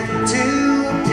to be.